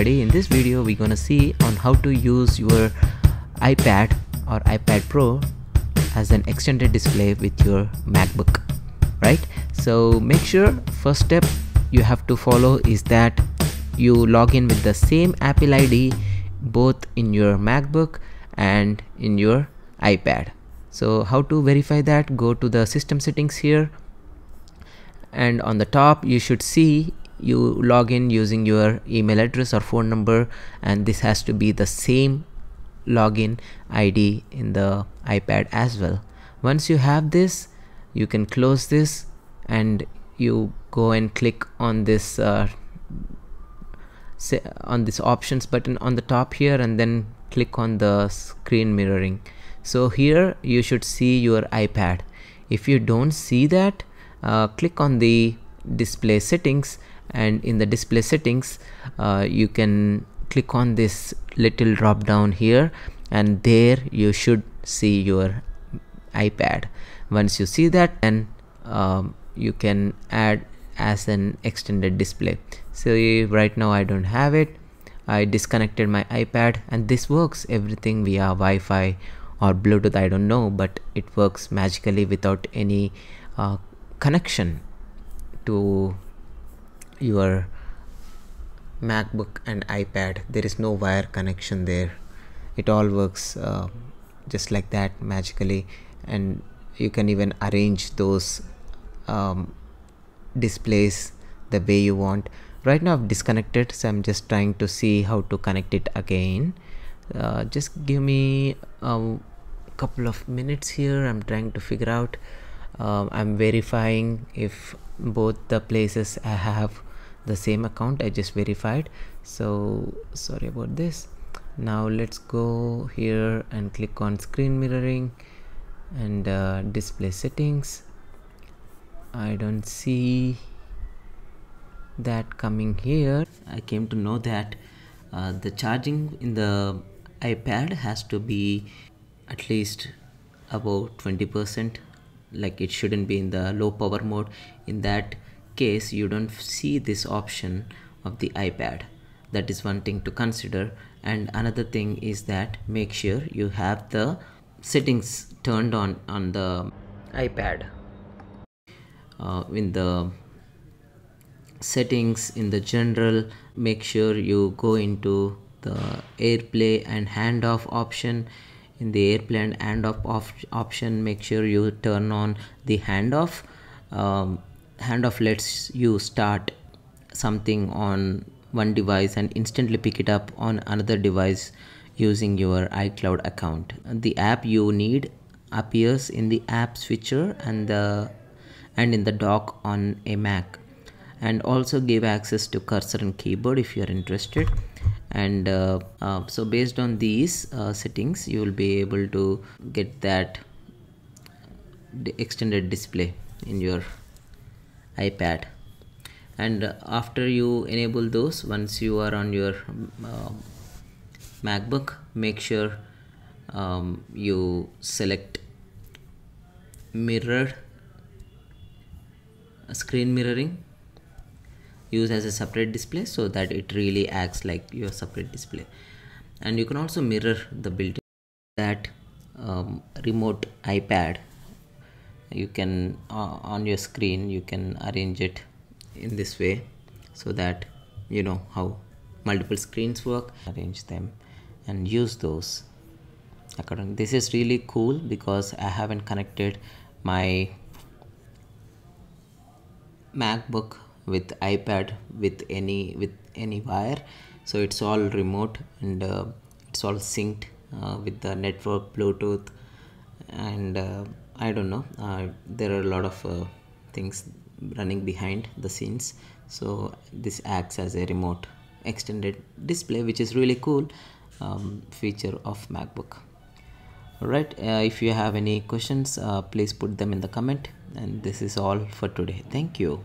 buddy in this video we're gonna see on how to use your iPad or iPad Pro as an extended display with your MacBook right? So make sure first step you have to follow is that you log in with the same Apple ID both in your MacBook and in your iPad. So how to verify that? Go to the system settings here and on the top you should see you log in using your email address or phone number and this has to be the same login ID in the iPad as well. Once you have this you can close this and you go and click on this uh, on this options button on the top here and then click on the screen mirroring. So here you should see your iPad. If you don't see that uh, click on the display settings and in the display settings uh, you can click on this little drop down here and there you should see your iPad. Once you see that then um, you can add as an extended display. So right now I don't have it I disconnected my iPad and this works. Everything via Wi-Fi or Bluetooth I don't know but it works magically without any uh, connection to your MacBook and iPad there is no wire connection there. It all works uh, just like that magically. And you can even arrange those um, displays the way you want. Right now I've disconnected so I'm just trying to see how to connect it again. Uh, just give me a couple of minutes here. I'm trying to figure out. Uh, I'm verifying if both the places I have the same account I just verified. So sorry about this. Now let's go here and click on screen mirroring and uh, display settings. I don't see that coming here. I came to know that uh, the charging in the iPad has to be at least about 20% like it shouldn't be in the low power mode. In that case you don't see this option of the iPad. That is one thing to consider. And another thing is that make sure you have the settings turned on on the iPad. Uh, in the settings in the general make sure you go into the airplay and handoff option. In the airplane handoff option make sure you turn on the handoff. Um, handoff lets you start something on one device and instantly pick it up on another device using your iCloud account. The app you need appears in the app switcher and the and in the dock on a Mac. And also give access to cursor and keyboard if you are interested. And uh, uh, so based on these uh, settings you will be able to get that extended display in your iPad. And after you enable those once you are on your uh, MacBook make sure um, you select mirror screen mirroring. Use as a separate display so that it really acts like your separate display. And you can also mirror the built that um, remote ipad you can uh, on your screen you can arrange it in this way so that you know how multiple screens work. Arrange them and use those according this is really cool because i haven't connected my macbook with ipad with any with any wire. So it's all remote and uh, it's all synced uh, with the network bluetooth and uh, i don't know. Uh, there are a lot of uh, things running behind the scenes. So this acts as a remote extended display which is really cool um, feature of macbook. Alright uh, if you have any questions please put them in the comment. And this is all for today. Thank you